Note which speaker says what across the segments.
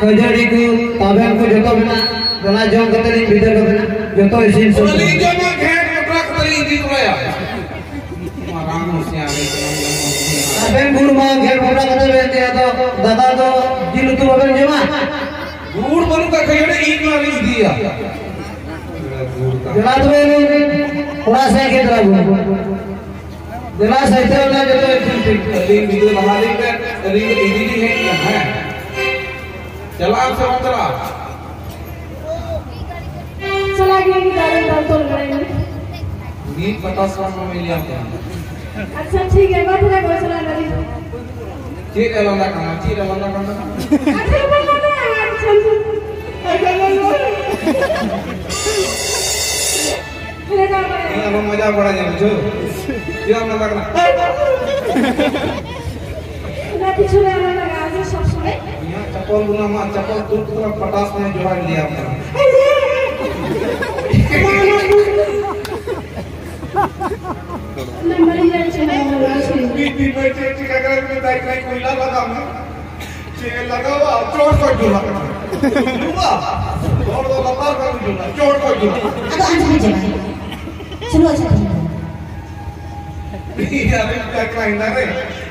Speaker 1: खजड़ी को ताबेन को जो मेना ᱚᱱᱟ ᱡᱚᱢ ᱠᱟᱛᱮ ᱞᱤᱧ ᱵᱷᱤᱛᱟᱹᱨ ᱠᱟᱛᱮ ᱡᱚᱛᱚ ᱤᱥᱤᱱ ᱥᱟᱹᱛ
Speaker 2: ᱚᱱᱟᱞᱤᱧ ᱡᱚᱢᱟ ᱜᱷᱮᱴ ᱢᱚᱴᱨᱟ ᱠᱟᱛᱮ ᱞᱤᱧ ᱤᱫᱤ ᱛᱚᱨᱟᱭᱟ ᱢᱟᱨᱟᱝ ᱢᱩᱥᱤᱭᱟ ᱨᱮ
Speaker 1: ᱟᱵᱮᱱ ᱜᱩᱲ ᱢᱟ ᱜᱷᱮᱨ ᱵᱚᱲᱟ ᱠᱟᱛᱮ ᱵᱮᱱ ᱫᱤᱭᱟ ᱫᱚ ᱫᱟᱫᱟ ᱫᱚ ᱡᱤᱞ ᱩᱛᱩ ᱵᱟᱵᱮᱱ ᱡᱚᱢᱟ
Speaker 2: गुड़ बनु का खजड़े ईद में लिख दिया
Speaker 1: जला तो थोड़ा सा के तरह जला सहित ना जो तो ठीक
Speaker 2: अली बिदु हमारी पे अली है यहाँ है? चला से चला
Speaker 3: चला गया कि दाल दाल तोड़ गए
Speaker 2: बीस पचास साल में मिल जाते हैं
Speaker 3: अच्छा ठीक है बात है कोई चला नहीं
Speaker 2: ठीक है लंदा करना ठीक है लंदा करना
Speaker 3: अच्छा बोलो ना अच्छा का
Speaker 2: ये अब मज़ा पड़ा जाए जो ये हम लंदा
Speaker 3: ना पीछे में आना लगा आज सब सुने
Speaker 2: यहाँ चप्पल बुना माँ चप्पल दूर की तरफ़ पटास में जोड़ा लिया आपने
Speaker 3: नंबर ही नहीं चला
Speaker 2: बीच बीच में चेक चेक अगर मैं बाइक में कोयला लगा मैं चेक लगा हुआ चोट को जुड़ा जुड़ा और वो लपार का जुड़ा चोट को जुड़ा
Speaker 4: Aduh, anjing aja. Seru aja.
Speaker 2: iya baik lain dari koyला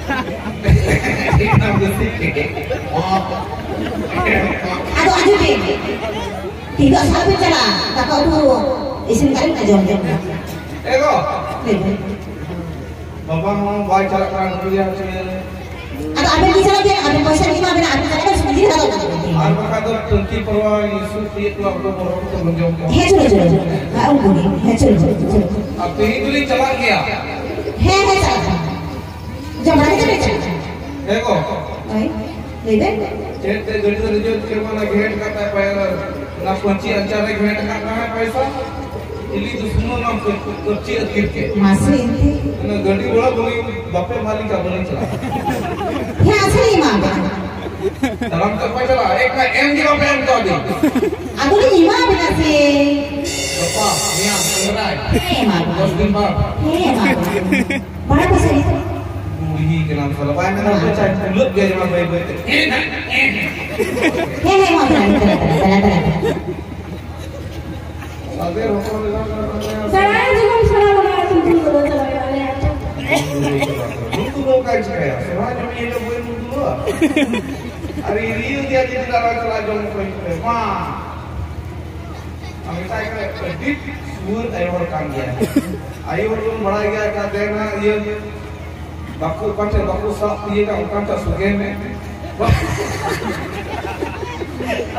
Speaker 2: ᱟᱫᱚ ᱟᱡᱚ ᱡᱮ ᱛᱤᱫᱚ ᱥᱟᱵᱮ ᱪᱟᱞᱟ ᱛᱟᱠᱚ ᱫᱩᱨᱚ ᱤᱥᱤᱱ ᱠᱟᱨᱤ ᱠᱟ ᱡᱚᱢ ᱡᱚᱢ ᱮᱜᱚ ᱵᱟᱵᱟ ᱦᱚᱸ ᱵᱟᱭ ᱪᱟᱞᱟᱜ ᱠᱟᱱ
Speaker 4: ᱜᱮᱭᱟ ᱥᱮ ᱟᱫᱚ ᱟᱵᱮ ᱠᱤ ᱪᱟᱞᱟᱜ ᱜᱮ ᱟᱵᱮ ᱯᱚᱭᱥᱟ ᱠᱤ ᱟᱵᱮ ᱟᱵᱮ ᱪᱟᱞᱟᱜ ᱥᱩᱡᱤ
Speaker 2: ᱫᱟᱫᱟ
Speaker 4: ᱟᱨ
Speaker 2: ᱵᱟᱠᱷᱟᱱ ᱫᱚ ᱴᱩᱝᱠᱤ ᱯᱚᱨᱣᱟ ᱤᱥᱩ ᱛᱤᱭᱟᱹᱜ ᱠᱚ
Speaker 4: ᱟᱵᱚ ᱵᱚᱨᱚ ᱠᱚ ᱡᱚᱢ ᱡᱚᱢ ᱦᱮᱸ cuci. ᱪᱚᱞᱚ ᱟᱨ ᱩᱱᱠᱩ ᱦᱮᱸ cuci.
Speaker 2: ᱪᱚᱞᱚ
Speaker 4: ᱟᱨ
Speaker 2: ᱛᱮᱦᱤᱧ ᱫᱚᱞᱤᱧ ᱪᱟᱞᱟᱜ ᱜᱮᱭᱟ ᱦᱮᱸ ᱦᱮᱸ ᱪᱟᱞᱟᱜ ᱡᱚᱢ ᱵᱟᱲᱟ ᱠᱟᱛᱮ ᱪᱟᱞᱟᱜ ᱮᱜᱚ
Speaker 4: Hei, hei, cakap. Jom lagi tu cakap.
Speaker 2: देखो
Speaker 4: Baik. Baik.
Speaker 2: चेते गड़ी तो जो केवल घेट करता है पैसा घेट करता है पैसा तो सुनो कच्ची अकीर के बड़ा बोली बापे मालिक का बोली चला
Speaker 4: Hei, asal imam.
Speaker 2: dalam tak apa चला एक ना एम जी बापे एम तो दी
Speaker 4: Aku ni imam benar sih.
Speaker 2: बापा मियाँ संगराय
Speaker 4: Hei, imam.
Speaker 2: bihi
Speaker 4: kenal salah wah kenal baca mulut gaya mah
Speaker 2: baik baik
Speaker 3: Saya juga bisa wabarakatuh.
Speaker 2: Itu lo kan saya, soalnya punya lo gue dulu. Hari ini dia tidak ada lagi yang mah. Kami saya kredit, sur ayo rekam dia. Ayo belum berlagi kata dia Baku कांटे Baku साफ़ पिए का उकांटा सुगे में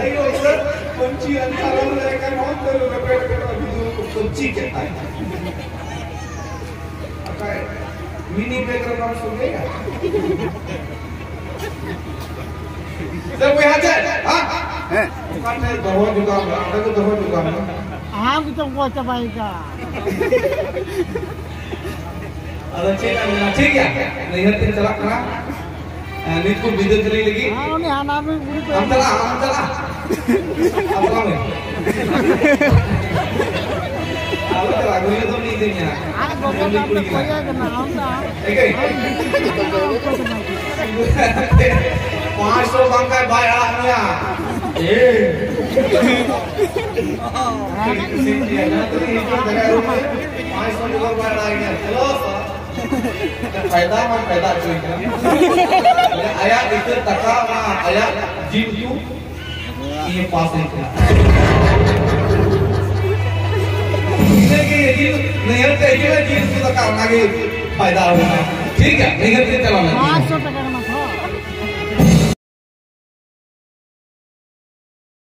Speaker 2: आयो sir पंची अंतरण लेकर मौत कर रहे पेट पेट का बिजु
Speaker 5: पंची के आय अकाय मिनी
Speaker 2: पेट का नाम सुगे का सर वो यहाँ चल हाँ उकांटे दोहो
Speaker 5: चुका हूँ आगे दोहो चुका हूँ
Speaker 2: हाँ कुछ वो चबाई का पाँच सौ भाई आ गया चलो फ़ायदा मत फ़ायदा चुई आया itu taka ma aya jin tu ये पास नहीं किया देखिए ये जीन नहीं है तो ये जीन तका आगे फ़ायदा होगा ठीक है नहीं है तो चला
Speaker 5: Masuk tak